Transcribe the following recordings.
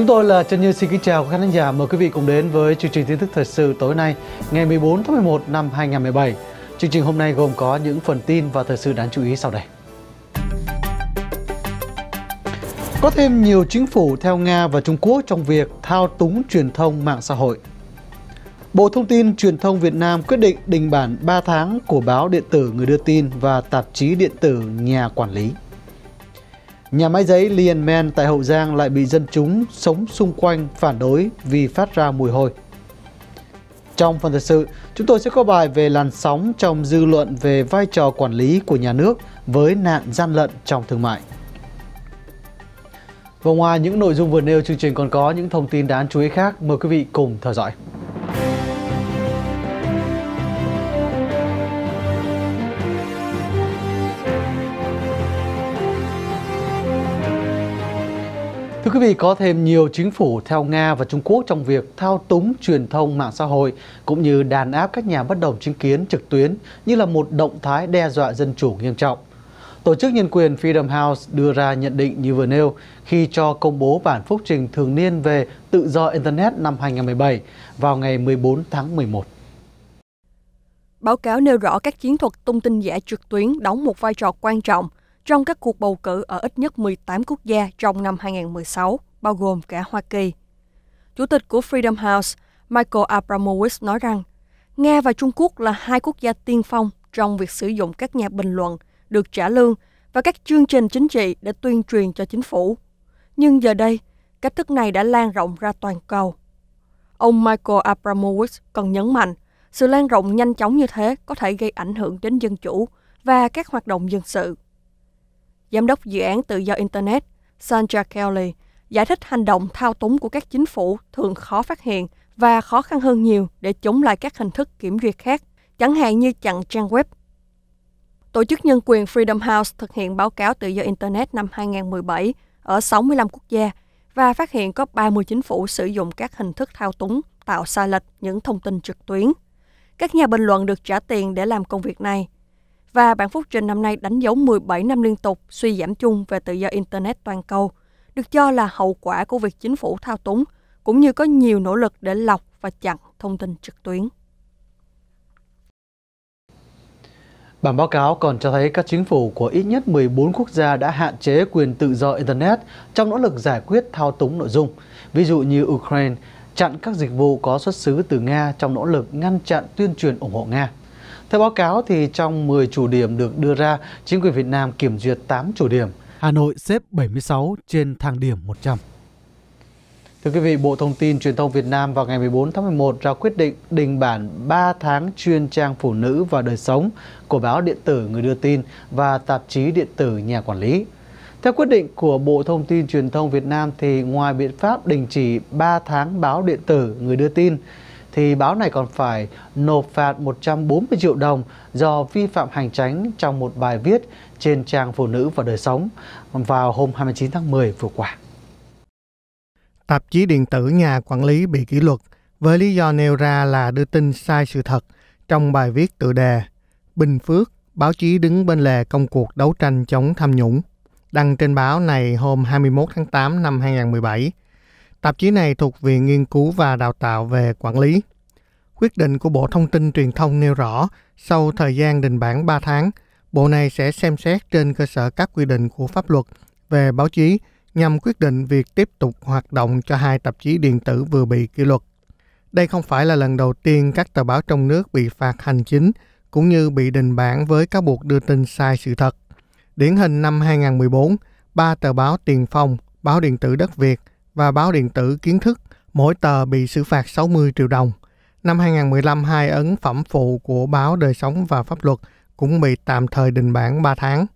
Chúng tôi là Trần Như xin kính chào các khán giả. Mời quý vị cùng đến với chương trình tin tức thời sự tối nay, ngày 14 tháng 11 năm 2017. Chương trình hôm nay gồm có những phần tin và thời sự đáng chú ý sau đây. Có thêm nhiều chính phủ theo Nga và Trung Quốc trong việc thao túng truyền thông mạng xã hội. Bộ Thông tin Truyền thông Việt Nam quyết định đình bản 3 tháng của báo điện tử Người đưa tin và tạp chí điện tử Nhà quản lý. Nhà máy giấy Lianmen tại Hậu Giang lại bị dân chúng sống xung quanh phản đối vì phát ra mùi hôi. Trong phần thời sự, chúng tôi sẽ có bài về làn sóng trong dư luận về vai trò quản lý của nhà nước với nạn gian lận trong thương mại. Và ngoài những nội dung vừa nêu, chương trình còn có những thông tin đáng chú ý khác. Mời quý vị cùng theo dõi. Thưa quý vị, có thêm nhiều chính phủ theo Nga và Trung Quốc trong việc thao túng truyền thông mạng xã hội cũng như đàn áp các nhà bất đồng chính kiến trực tuyến như là một động thái đe dọa dân chủ nghiêm trọng. Tổ chức nhân quyền Freedom House đưa ra nhận định như vừa nêu khi cho công bố bản phúc trình thường niên về tự do Internet năm 2017 vào ngày 14 tháng 11. Báo cáo nêu rõ các chiến thuật tung tin giả trực tuyến đóng một vai trò quan trọng trong các cuộc bầu cử ở ít nhất 18 quốc gia trong năm 2016, bao gồm cả Hoa Kỳ. Chủ tịch của Freedom House, Michael Abramowitz nói rằng, Nga và Trung Quốc là hai quốc gia tiên phong trong việc sử dụng các nhà bình luận được trả lương và các chương trình chính trị để tuyên truyền cho chính phủ. Nhưng giờ đây, cách thức này đã lan rộng ra toàn cầu. Ông Michael Abramowitz còn nhấn mạnh, sự lan rộng nhanh chóng như thế có thể gây ảnh hưởng đến dân chủ và các hoạt động dân sự. Giám đốc dự án tự do Internet Sandra Kelly giải thích hành động thao túng của các chính phủ thường khó phát hiện và khó khăn hơn nhiều để chống lại các hình thức kiểm duyệt khác, chẳng hạn như chặn trang web. Tổ chức nhân quyền Freedom House thực hiện báo cáo tự do Internet năm 2017 ở 65 quốc gia và phát hiện có 30 chính phủ sử dụng các hình thức thao túng, tạo sai lệch những thông tin trực tuyến. Các nhà bình luận được trả tiền để làm công việc này – và bản phúc trình năm nay đánh dấu 17 năm liên tục suy giảm chung về tự do Internet toàn cầu, được cho là hậu quả của việc chính phủ thao túng, cũng như có nhiều nỗ lực để lọc và chặn thông tin trực tuyến. Bản báo cáo còn cho thấy các chính phủ của ít nhất 14 quốc gia đã hạn chế quyền tự do Internet trong nỗ lực giải quyết thao túng nội dung. Ví dụ như Ukraine chặn các dịch vụ có xuất xứ từ Nga trong nỗ lực ngăn chặn tuyên truyền ủng hộ Nga. Theo báo cáo thì trong 10 chủ điểm được đưa ra, chính quyền Việt Nam kiểm duyệt 8 chủ điểm. Hà Nội xếp 76 trên thang điểm 100. Thưa quý vị, Bộ Thông tin Truyền thông Việt Nam vào ngày 14 tháng 11 ra quyết định đình bản 3 tháng chuyên trang phụ nữ và đời sống của báo điện tử Người đưa tin và tạp chí điện tử Nhà quản lý. Theo quyết định của Bộ Thông tin Truyền thông Việt Nam thì ngoài biện pháp đình chỉ 3 tháng báo điện tử Người đưa tin thì báo này còn phải nộp phạt 140 triệu đồng do vi phạm hành tránh trong một bài viết trên trang Phụ nữ và đời sống vào hôm 29 tháng 10 vừa qua. Tạp chí điện tử nhà quản lý bị kỷ luật với lý do nêu ra là đưa tin sai sự thật trong bài viết tự đề Bình Phước, báo chí đứng bên lề công cuộc đấu tranh chống tham nhũng, đăng trên báo này hôm 21 tháng 8 năm 2017. Tạp chí này thuộc Viện Nghiên cứu và Đào tạo về Quản lý. Quyết định của Bộ Thông tin Truyền thông nêu rõ, sau thời gian đình bản 3 tháng, Bộ này sẽ xem xét trên cơ sở các quy định của pháp luật về báo chí nhằm quyết định việc tiếp tục hoạt động cho hai tạp chí điện tử vừa bị kỷ luật. Đây không phải là lần đầu tiên các tờ báo trong nước bị phạt hành chính cũng như bị đình bản với cáo buộc đưa tin sai sự thật. Điển hình năm 2014, ba tờ báo Tiền Phong, báo điện tử Đất Việt và báo điện tử Kiến Thức, mỗi tờ bị xử phạt 60 triệu đồng. Năm 2015, hai ấn phẩm phụ của báo Đời Sống và Pháp Luật cũng bị tạm thời đình bản 3 tháng.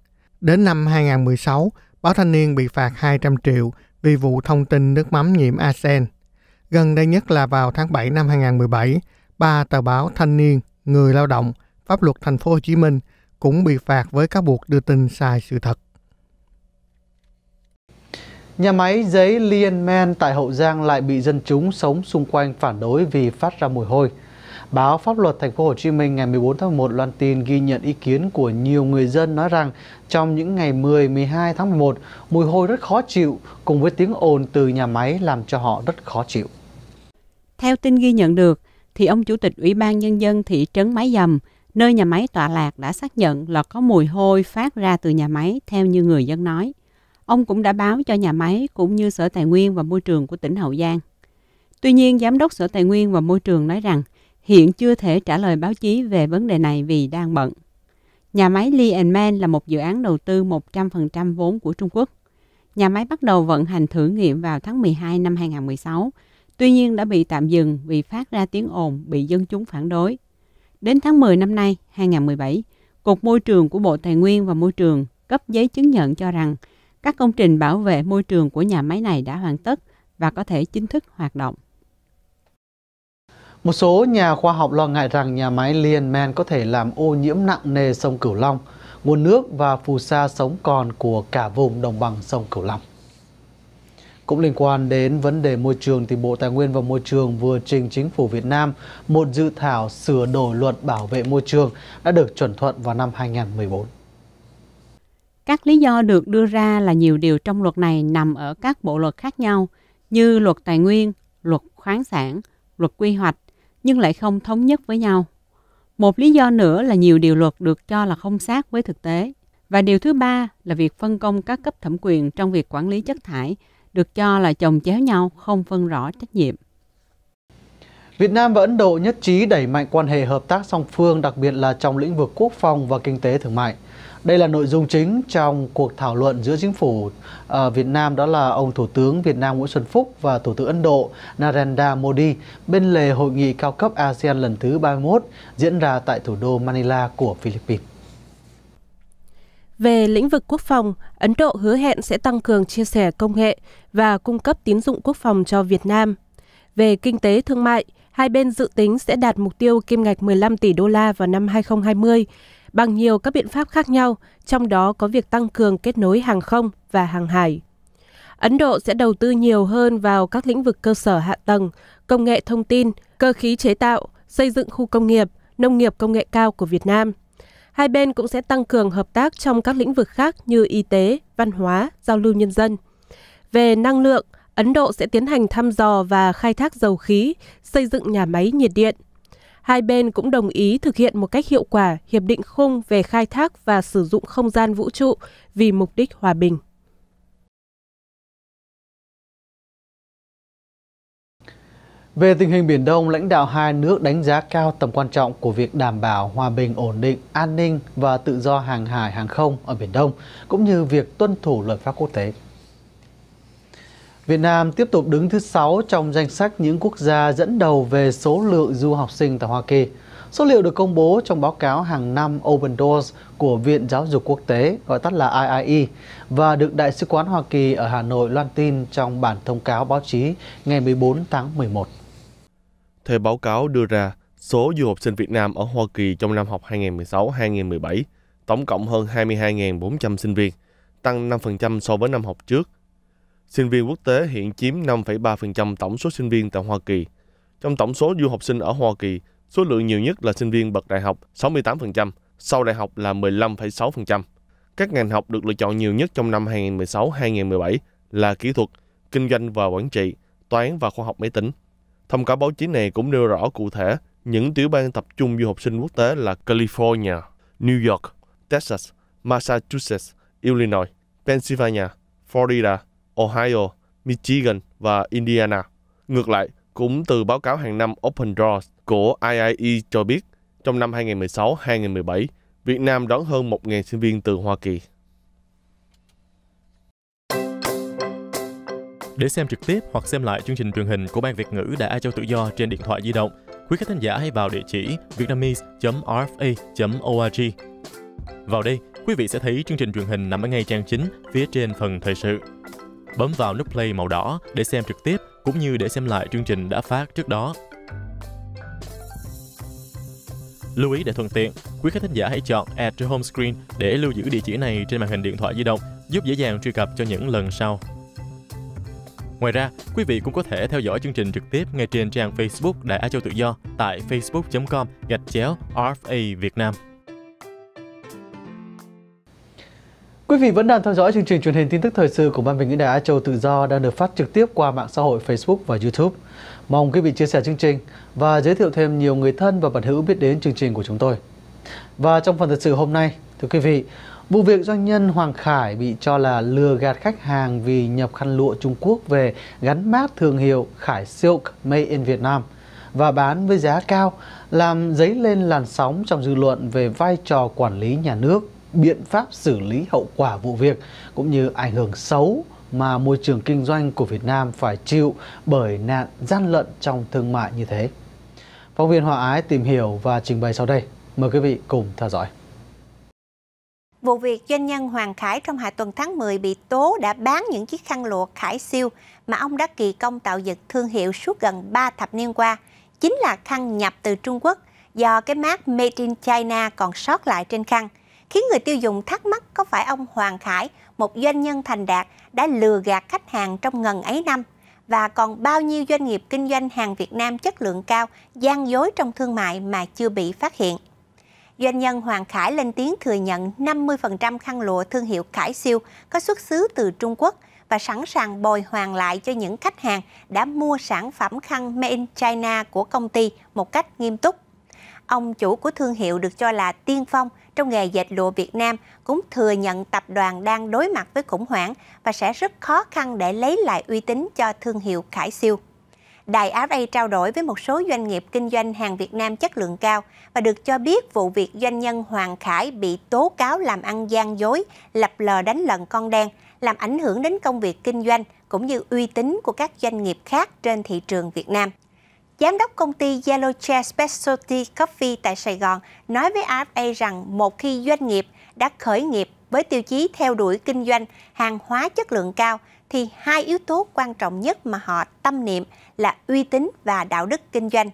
Đến năm 2016, báo Thanh niên bị phạt 200 triệu vì vụ thông tin nước mắm nhiễm arsen. Gần đây nhất là vào tháng 7 năm 2017, ba tờ báo Thanh niên, Người lao động, Pháp luật Thành phố Hồ Chí Minh cũng bị phạt với các buộc đưa tin sai sự thật. Nhà máy giấy Lianmen tại Hậu Giang lại bị dân chúng sống xung quanh phản đối vì phát ra mùi hôi. Báo Pháp luật Thành phố Hồ Chí Minh ngày 14 tháng 11 loan tin ghi nhận ý kiến của nhiều người dân nói rằng trong những ngày 10, 12 tháng 11, mùi hôi rất khó chịu cùng với tiếng ồn từ nhà máy làm cho họ rất khó chịu. Theo tin ghi nhận được, thì ông Chủ tịch Ủy ban Nhân dân thị trấn Mái Dầm, nơi nhà máy tọa lạc đã xác nhận là có mùi hôi phát ra từ nhà máy theo như người dân nói. Ông cũng đã báo cho nhà máy cũng như Sở Tài nguyên và Môi trường của tỉnh Hậu Giang. Tuy nhiên, Giám đốc Sở Tài nguyên và Môi trường nói rằng hiện chưa thể trả lời báo chí về vấn đề này vì đang bận. Nhà máy Lee Man là một dự án đầu tư 100% vốn của Trung Quốc. Nhà máy bắt đầu vận hành thử nghiệm vào tháng 12 năm 2016, tuy nhiên đã bị tạm dừng vì phát ra tiếng ồn bị dân chúng phản đối. Đến tháng 10 năm nay, 2017, Cục Môi trường của Bộ Tài nguyên và Môi trường cấp giấy chứng nhận cho rằng các công trình bảo vệ môi trường của nhà máy này đã hoàn tất và có thể chính thức hoạt động. Một số nhà khoa học lo ngại rằng nhà máy Lianman có thể làm ô nhiễm nặng nề sông Cửu Long, nguồn nước và phù sa sống còn của cả vùng đồng bằng sông Cửu Long. Cũng liên quan đến vấn đề môi trường thì Bộ Tài nguyên và Môi trường vừa trình chính phủ Việt Nam một dự thảo sửa đổi luật bảo vệ môi trường đã được chuẩn thuận vào năm 2014. Các lý do được đưa ra là nhiều điều trong luật này nằm ở các bộ luật khác nhau như luật tài nguyên, luật khoáng sản, luật quy hoạch nhưng lại không thống nhất với nhau. Một lý do nữa là nhiều điều luật được cho là không sát với thực tế. Và điều thứ ba là việc phân công các cấp thẩm quyền trong việc quản lý chất thải được cho là chồng chéo nhau, không phân rõ trách nhiệm. Việt Nam và Ấn Độ nhất trí đẩy mạnh quan hệ hợp tác song phương, đặc biệt là trong lĩnh vực quốc phòng và kinh tế thương mại. Đây là nội dung chính trong cuộc thảo luận giữa chính phủ uh, Việt Nam đó là ông Thủ tướng Việt Nam Nguyễn Xuân Phúc và Thủ tướng Ấn Độ Narendra Modi bên lề hội nghị cao cấp ASEAN lần thứ 31 diễn ra tại thủ đô Manila của Philippines. Về lĩnh vực quốc phòng, Ấn Độ hứa hẹn sẽ tăng cường chia sẻ công nghệ và cung cấp tín dụng quốc phòng cho Việt Nam. Về kinh tế thương mại, hai bên dự tính sẽ đạt mục tiêu kim ngạch 15 tỷ đô la vào năm 2020 bằng nhiều các biện pháp khác nhau, trong đó có việc tăng cường kết nối hàng không và hàng hải. Ấn Độ sẽ đầu tư nhiều hơn vào các lĩnh vực cơ sở hạ tầng, công nghệ thông tin, cơ khí chế tạo, xây dựng khu công nghiệp, nông nghiệp công nghệ cao của Việt Nam. Hai bên cũng sẽ tăng cường hợp tác trong các lĩnh vực khác như y tế, văn hóa, giao lưu nhân dân. Về năng lượng, Ấn Độ sẽ tiến hành thăm dò và khai thác dầu khí, xây dựng nhà máy nhiệt điện. Hai bên cũng đồng ý thực hiện một cách hiệu quả hiệp định khung về khai thác và sử dụng không gian vũ trụ vì mục đích hòa bình. Về tình hình Biển Đông, lãnh đạo hai nước đánh giá cao tầm quan trọng của việc đảm bảo hòa bình, ổn định, an ninh và tự do hàng hải, hàng không ở Biển Đông, cũng như việc tuân thủ luật pháp quốc tế. Việt Nam tiếp tục đứng thứ 6 trong danh sách những quốc gia dẫn đầu về số lượng du học sinh tại Hoa Kỳ. Số liệu được công bố trong báo cáo hàng năm Open Doors của Viện Giáo dục Quốc tế, gọi tắt là IIE, và được Đại sứ quán Hoa Kỳ ở Hà Nội loan tin trong bản thông cáo báo chí ngày 14 tháng 11. Theo báo cáo đưa ra, số du học sinh Việt Nam ở Hoa Kỳ trong năm học 2016-2017 tổng cộng hơn 22.400 sinh viên, tăng 5% so với năm học trước Sinh viên quốc tế hiện chiếm 5,3% tổng số sinh viên tại Hoa Kỳ. Trong tổng số du học sinh ở Hoa Kỳ, số lượng nhiều nhất là sinh viên bậc đại học 68%, sau đại học là 15,6%. Các ngành học được lựa chọn nhiều nhất trong năm 2016-2017 là kỹ thuật, kinh doanh và quản trị, toán và khoa học máy tính. Thông cáo báo chí này cũng nêu rõ cụ thể những tiểu bang tập trung du học sinh quốc tế là California, New York, Texas, Massachusetts, Illinois, Pennsylvania, Florida, Ohio, Michigan và Indiana. Ngược lại, cũng từ báo cáo hàng năm Open Doors của IIE cho biết, trong năm 2016-2017, Việt Nam đón hơn 1.000 sinh viên từ Hoa Kỳ. Để xem trực tiếp hoặc xem lại chương trình truyền hình của Ban Việt ngữ Đại Á Châu Tự Do trên điện thoại di động, quý khách thính giả hãy vào địa chỉ vietnamese.rfa.org. Vào đây, quý vị sẽ thấy chương trình truyền hình nằm ở ngay trang chính phía trên phần thời sự bấm vào nút play màu đỏ để xem trực tiếp cũng như để xem lại chương trình đã phát trước đó. Lưu ý để thuận tiện, quý khách thính giả hãy chọn Add to Home Screen để lưu giữ địa chỉ này trên màn hình điện thoại di động, giúp dễ dàng truy cập cho những lần sau. Ngoài ra, quý vị cũng có thể theo dõi chương trình trực tiếp ngay trên trang Facebook đại Á Châu Tự Do tại facebook.com gạch chéo RFA Việt Nam. Quý vị vẫn đang theo dõi chương trình truyền hình tin tức thời sự của Ban Bình Nghĩa Đài Á Châu Tự Do đang được phát trực tiếp qua mạng xã hội Facebook và YouTube. Mong quý vị chia sẻ chương trình và giới thiệu thêm nhiều người thân và bạn hữu biết đến chương trình của chúng tôi. Và trong phần thật sự hôm nay, thưa quý vị, vụ việc doanh nhân Hoàng Khải bị cho là lừa gạt khách hàng vì nhập khăn lụa Trung Quốc về gắn mát thương hiệu Khải Silk Made in Vietnam và bán với giá cao làm dấy lên làn sóng trong dư luận về vai trò quản lý nhà nước, biện pháp xử lý hậu quả vụ việc cũng như ảnh hưởng xấu mà môi trường kinh doanh của Việt Nam phải chịu bởi nạn gian lận trong thương mại như thế. Phóng viên Hòa Ái tìm hiểu và trình bày sau đây. Mời quý vị cùng theo dõi. Vụ việc doanh nhân Hoàng Khải trong hạ tuần tháng 10 bị tố đã bán những chiếc khăn lụa Khải siêu mà ông đã kỳ công tạo dựng thương hiệu suốt gần 3 thập niên qua, chính là khăn nhập từ Trung Quốc do cái mác Made in China còn sót lại trên khăn, khiến người tiêu dùng thắc mắc có phải ông Hoàng Khải, một doanh nhân thành đạt, đã lừa gạt khách hàng trong ngần ấy năm và còn bao nhiêu doanh nghiệp kinh doanh hàng Việt Nam chất lượng cao gian dối trong thương mại mà chưa bị phát hiện. Doanh nhân Hoàng Khải lên tiếng thừa nhận 50% khăn lụa thương hiệu Khải Siêu có xuất xứ từ Trung Quốc và sẵn sàng bồi hoàn lại cho những khách hàng đã mua sản phẩm khăn Made in China của công ty một cách nghiêm túc. Ông chủ của thương hiệu được cho là tiên phong trong nghề dệt lụa Việt Nam cũng thừa nhận tập đoàn đang đối mặt với khủng hoảng và sẽ rất khó khăn để lấy lại uy tín cho thương hiệu Khải Siêu. Đài Á trao đổi với một số doanh nghiệp kinh doanh hàng Việt Nam chất lượng cao và được cho biết vụ việc doanh nhân Hoàng Khải bị tố cáo làm ăn gian dối, lập lờ đánh lận con đen, làm ảnh hưởng đến công việc kinh doanh cũng như uy tín của các doanh nghiệp khác trên thị trường Việt Nam. Giám đốc công ty Yellow Chair Specialty Coffee tại Sài Gòn nói với AFA rằng một khi doanh nghiệp đã khởi nghiệp với tiêu chí theo đuổi kinh doanh hàng hóa chất lượng cao thì hai yếu tố quan trọng nhất mà họ tâm niệm là uy tín và đạo đức kinh doanh.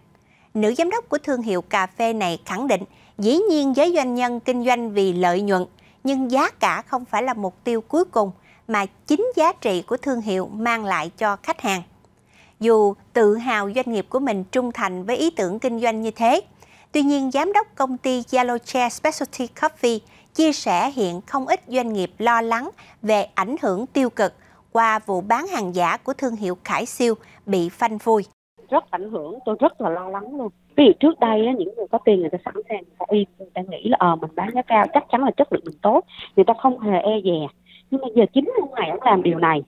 Nữ giám đốc của thương hiệu cà phê này khẳng định dĩ nhiên giới doanh nhân kinh doanh vì lợi nhuận, nhưng giá cả không phải là mục tiêu cuối cùng mà chính giá trị của thương hiệu mang lại cho khách hàng. Dù tự hào doanh nghiệp của mình trung thành với ý tưởng kinh doanh như thế, tuy nhiên giám đốc công ty Yellow Chair Specialty Coffee chia sẻ hiện không ít doanh nghiệp lo lắng về ảnh hưởng tiêu cực qua vụ bán hàng giả của thương hiệu Khải Siêu bị phanh phui. Rất ảnh hưởng, tôi rất là lo lắng luôn. Ví dụ trước đây á, những người có tiền người ta sẵn sàng người ta yên người ta nghĩ là ờ mình bán giá cao chắc chắn là chất lượng mình tốt, người ta không hề e dè. Nhưng mà giờ chính ông này ông làm điều này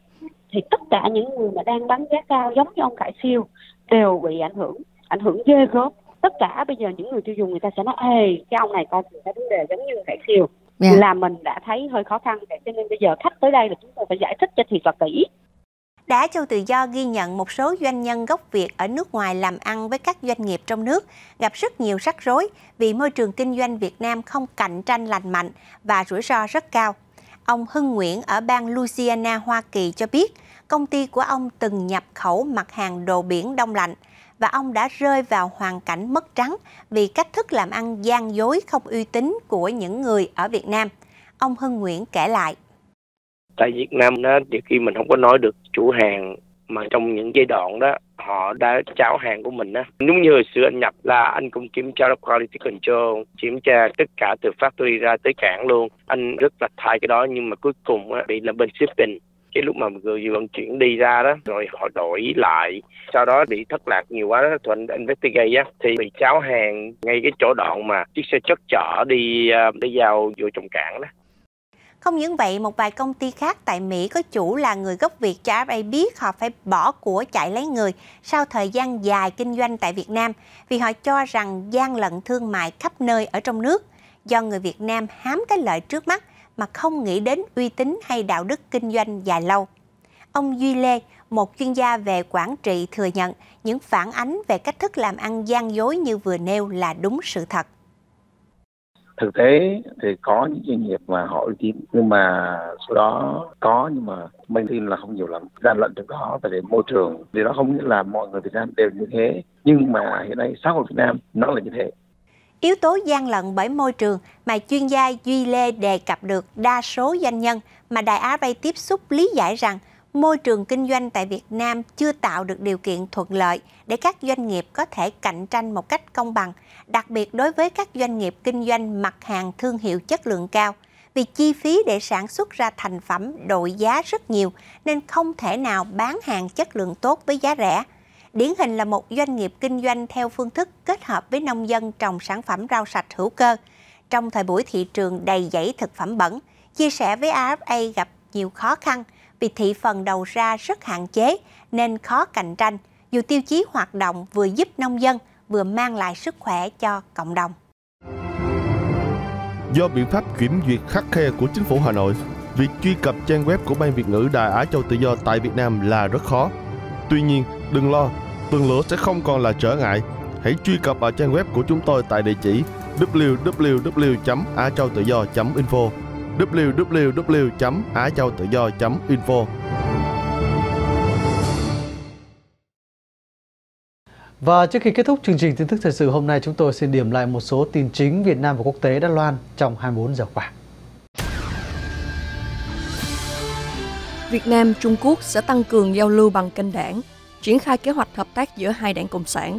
thì tất cả những người mà đang bán giá cao giống như ông Khải Siêu đều bị ảnh hưởng, ảnh hưởng ghê gớm. Tất cả bây giờ những người tiêu dùng người ta sẽ nói, ê, cái ông này coi ta vấn đề giống như Khải Siêu yeah. Dạ. là mình đã thấy hơi khó khăn cho nên bây giờ khách tới đây là chúng tôi phải giải thích cho thiệt là kỹ Đá Châu Tự Do ghi nhận một số doanh nhân gốc Việt ở nước ngoài làm ăn với các doanh nghiệp trong nước gặp rất nhiều rắc rối vì môi trường kinh doanh Việt Nam không cạnh tranh lành mạnh và rủi ro rất cao. Ông Hưng Nguyễn ở bang Louisiana, Hoa Kỳ cho biết công ty của ông từng nhập khẩu mặt hàng đồ biển đông lạnh và ông đã rơi vào hoàn cảnh mất trắng vì cách thức làm ăn gian dối không uy tín của những người ở Việt Nam. Ông Hưng Nguyễn kể lại. Tại Việt Nam đó, thì khi mình không có nói được chủ hàng mà trong những giai đoạn đó họ đã cháo hàng của mình á. Giống như hồi xưa anh nhập là anh cũng kiểm tra quality control kiểm tra tất cả từ factory ra tới cảng luôn. Anh rất là thay cái đó nhưng mà cuối cùng á, bị là bên shipping. Cái lúc mà người vận chuyển đi ra đó rồi họ đổi lại sau đó bị thất lạc nhiều quá đó thuận investigate á. Thì bị cháo hàng ngay cái chỗ đoạn mà chiếc xe chất chở đi để đi vào vô trong cảng đó không những vậy, một vài công ty khác tại Mỹ có chủ là người gốc Việt cho FA biết họ phải bỏ của chạy lấy người sau thời gian dài kinh doanh tại Việt Nam vì họ cho rằng gian lận thương mại khắp nơi ở trong nước do người Việt Nam hám cái lợi trước mắt mà không nghĩ đến uy tín hay đạo đức kinh doanh dài lâu. Ông Duy Lê, một chuyên gia về quản trị thừa nhận những phản ánh về cách thức làm ăn gian dối như vừa nêu là đúng sự thật. Thực tế thì có những doanh nghiệp mà họ uy tín, nhưng mà số đó có, nhưng mà mình tin là không nhiều lắm. Gian lận trong đó về môi trường thì nó không nghĩa là mọi người Việt Nam đều như thế, nhưng mà hiện nay xã hội Việt Nam nó là như thế Yếu tố gian lận bởi môi trường mà chuyên gia Duy Lê đề cập được đa số doanh nhân mà Đài Á Bay tiếp xúc lý giải rằng môi trường kinh doanh tại Việt Nam chưa tạo được điều kiện thuận lợi để các doanh nghiệp có thể cạnh tranh một cách công bằng, đặc biệt đối với các doanh nghiệp kinh doanh mặt hàng thương hiệu chất lượng cao. Vì chi phí để sản xuất ra thành phẩm đội giá rất nhiều nên không thể nào bán hàng chất lượng tốt với giá rẻ. Điển hình là một doanh nghiệp kinh doanh theo phương thức kết hợp với nông dân trồng sản phẩm rau sạch hữu cơ. Trong thời buổi thị trường đầy dẫy thực phẩm bẩn, chia sẻ với AFA gặp nhiều khó khăn vì thị phần đầu ra rất hạn chế nên khó cạnh tranh, dù tiêu chí hoạt động vừa giúp nông dân vừa mang lại sức khỏe cho cộng đồng. Do biện pháp kiểm duyệt khắc khe của chính phủ Hà Nội, việc truy cập trang web của Ban Việt ngữ Đài Á Châu Tự Do tại Việt Nam là rất khó. Tuy nhiên, đừng lo, tường lửa sẽ không còn là trở ngại. Hãy truy cập vào trang web của chúng tôi tại địa chỉ www.achauttự-do.info www.achauttự-do.info Và trước khi kết thúc chương trình tin tức thời sự hôm nay, chúng tôi xin điểm lại một số tin chính Việt Nam và quốc tế đã loan trong 24 giờ qua. Việt Nam, Trung Quốc sẽ tăng cường giao lưu bằng kênh đảng, triển khai kế hoạch hợp tác giữa hai đảng Cộng sản.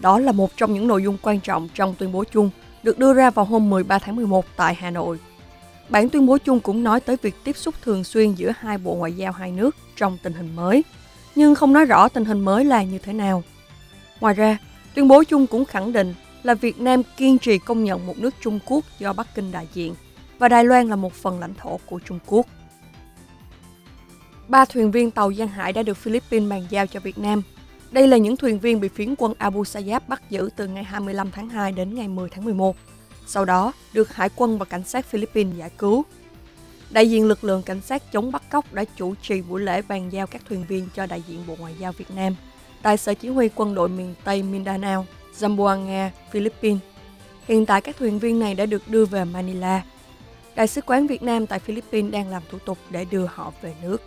Đó là một trong những nội dung quan trọng trong tuyên bố chung được đưa ra vào hôm 13 tháng 11 tại Hà Nội. Bản tuyên bố chung cũng nói tới việc tiếp xúc thường xuyên giữa hai bộ ngoại giao hai nước trong tình hình mới, nhưng không nói rõ tình hình mới là như thế nào. Ngoài ra, tuyên bố chung cũng khẳng định là Việt Nam kiên trì công nhận một nước Trung Quốc do Bắc Kinh đại diện và Đài Loan là một phần lãnh thổ của Trung Quốc. Ba thuyền viên tàu Giang Hải đã được Philippines bàn giao cho Việt Nam. Đây là những thuyền viên bị phiến quân Abu Sayyaf bắt giữ từ ngày 25 tháng 2 đến ngày 10 tháng 11. Sau đó, được Hải quân và cảnh sát Philippines giải cứu. Đại diện lực lượng cảnh sát chống bắt cóc đã chủ trì buổi lễ bàn giao các thuyền viên cho đại diện Bộ Ngoại giao Việt Nam tại Sở Chỉ huy Quân đội miền Tây Mindanao, Zamboanga, Philippines. Hiện tại các thuyền viên này đã được đưa về Manila. Đại sứ quán Việt Nam tại Philippines đang làm thủ tục để đưa họ về nước.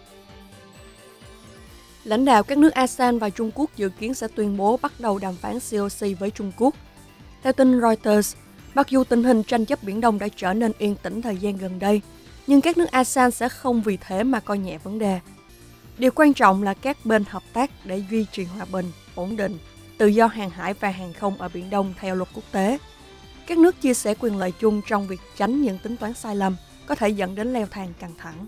Lãnh đạo các nước ASEAN và Trung Quốc dự kiến sẽ tuyên bố bắt đầu đàm phán COC với Trung Quốc. Theo tin Reuters, mặc dù tình hình tranh chấp Biển Đông đã trở nên yên tĩnh thời gian gần đây, nhưng các nước ASEAN sẽ không vì thế mà coi nhẹ vấn đề. Điều quan trọng là các bên hợp tác để duy trì hòa bình, ổn định, tự do hàng hải và hàng không ở Biển Đông theo luật quốc tế. Các nước chia sẻ quyền lợi chung trong việc tránh những tính toán sai lầm có thể dẫn đến leo thang căng thẳng.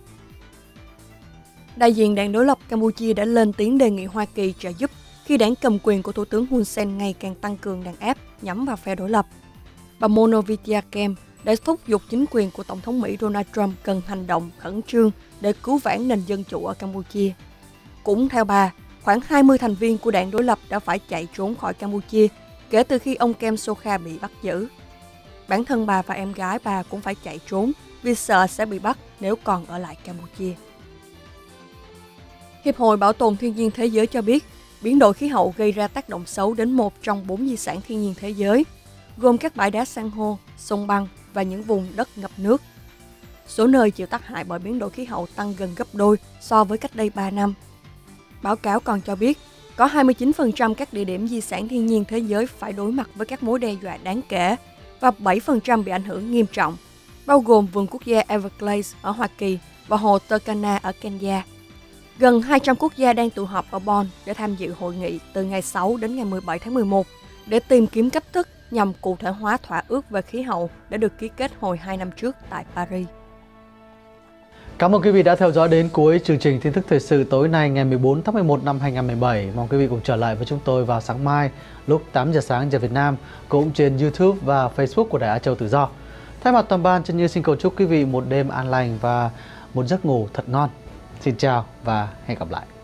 Đại diện đảng đối lập Campuchia đã lên tiếng đề nghị Hoa Kỳ trợ giúp khi đảng cầm quyền của Thủ tướng Hun Sen ngày càng tăng cường đàn áp nhắm vào phe đối lập. Bà Monovitia Kem đã thúc giục chính quyền của Tổng thống Mỹ Donald Trump cần hành động khẩn trương để cứu vãn nền dân chủ ở Campuchia. Cũng theo bà, khoảng 20 thành viên của đảng đối lập đã phải chạy trốn khỏi Campuchia kể từ khi ông Kem Sokha bị bắt giữ. Bản thân bà và em gái bà cũng phải chạy trốn vì sợ sẽ bị bắt nếu còn ở lại Campuchia. Hiệp hội Bảo tồn Thiên nhiên Thế giới cho biết, biến đổi khí hậu gây ra tác động xấu đến một trong bốn di sản thiên nhiên thế giới, gồm các bãi đá san hô, sông băng và những vùng đất ngập nước. Số nơi chịu tác hại bởi biến đổi khí hậu tăng gần gấp đôi so với cách đây 3 năm. Báo cáo còn cho biết, có 29% các địa điểm di sản thiên nhiên thế giới phải đối mặt với các mối đe dọa đáng kể và 7% bị ảnh hưởng nghiêm trọng, bao gồm vườn quốc gia Everglades ở Hoa Kỳ và hồ Turkana ở Kenya. Gần 200 quốc gia đang tụ họp ở Bonn để tham dự hội nghị từ ngày 6 đến ngày 17 tháng 11 để tìm kiếm cách thức nhằm cụ thể hóa thỏa ước về khí hậu đã được ký kết hồi 2 năm trước tại Paris. Cảm ơn quý vị đã theo dõi đến cuối chương trình tin tức thời sự tối nay ngày 14 tháng 11 năm 2017. Mong quý vị cùng trở lại với chúng tôi vào sáng mai lúc 8 giờ sáng giờ Việt Nam cũng trên YouTube và Facebook của Đài Á Châu Tự Do. Thay mặt toàn ban, chân Như xin cầu chúc quý vị một đêm an lành và một giấc ngủ thật ngon. Xin chào và hẹn gặp lại.